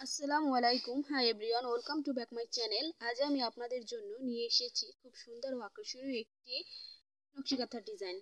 আসসালামু আলাইকুম। Hi everyone welcome to back my channel আজ আমি আপনাদের জন্য নিয়ে এসেছি খুব সুন্দর ও আকর্ষণীয় একটি নকশিকাথার ডিজাইন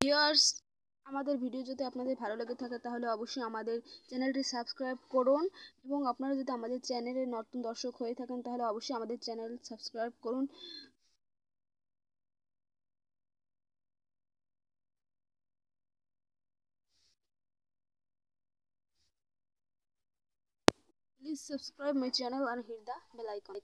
ভিউয়ার্স আমাদের ভিডিও যদি আপনাদের ভালো লেগে থাকে, তাহলে অবশ্যই আমাদের চ্যানেলটি সাবস্ক্রাইব করুন এবং আপনারা যদি আমাদের চ্যানেলের নতুন দর্শক হয়ে থাকেন, তাহলে অবশ্যই আমাদের চ্যানেল সাবস্ক্রাইব করুন Please subscribe my channel and hit the bell icon.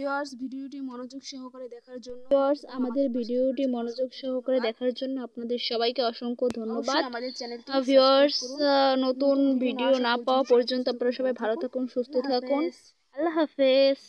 Viewers ভিডিওটি মনোযোগ সহকারে দেখার জন্য ভিউয়ার্স আমাদের ভিডিওটি মনোযোগ সহকারে দেখার জন্য আপনাদের সবাইকে অসংখ্য ধন্যবাদ। আমাদের চ্যানেলটি ভিউয়ার্স নতুন ভিডিও না পাওয়া পর্যন্ত আপনারা সবাই ভালো থাকুন। সুস্থ থাকুন। আল্লাহ হাফেজ।